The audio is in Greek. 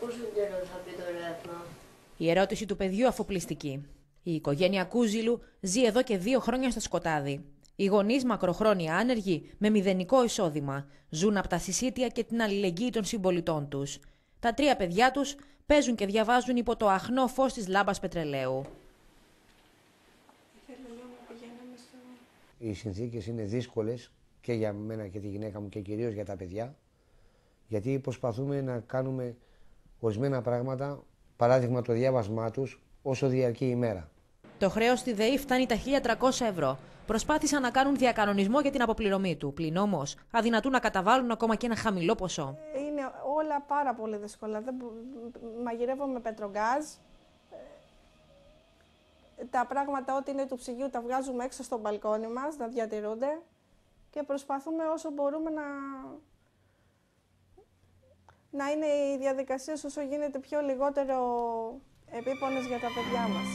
πόσο καιρό θα πει το ρεύμα. Η ερώτηση του παιδιού αφοπλιστική. Η οικογένεια Κούζιλου ζει εδώ και δύο χρόνια στο σκοτάδι. Οι γονείς μακροχρόνια άνεργοι με μηδενικό εισόδημα ζουν από τα συσίτια και την αλληλεγγύη των συμπολιτών τους. Τα τρία παιδιά τους παίζουν και διαβάζουν υπό το αχνό φως της λάμπας πετρελαίου. Οι συνθήκες είναι δύσκολες και για μένα και τη γυναίκα μου και κυρίως για τα παιδιά γιατί προσπαθούμε να κάνουμε ορισμένα πράγματα, παράδειγμα το διάβασμά τους, όσο διαρκεί η μέρα. Το χρέος στη ΔΕΗ φτάνει τα 1.300 ευρώ. Προσπάθησαν να κάνουν διακανονισμό για την αποπληρωμή του. Πλην όμως, αδυνατούν να καταβάλουν ακόμα και ένα χαμηλό ποσό. Είναι όλα πάρα πολύ δύσκολα. Δεν... Μαγειρεύω με πετρογκάζ. Τα πράγματα ό,τι είναι του ψυγείου τα βγάζουμε έξω στο μπαλκόνι μας, να διατηρούνται και προσπαθούμε όσο μπορούμε να, να είναι οι διαδικασίες όσο γίνεται πιο λιγότερο επίπονες για τα παιδιά μας.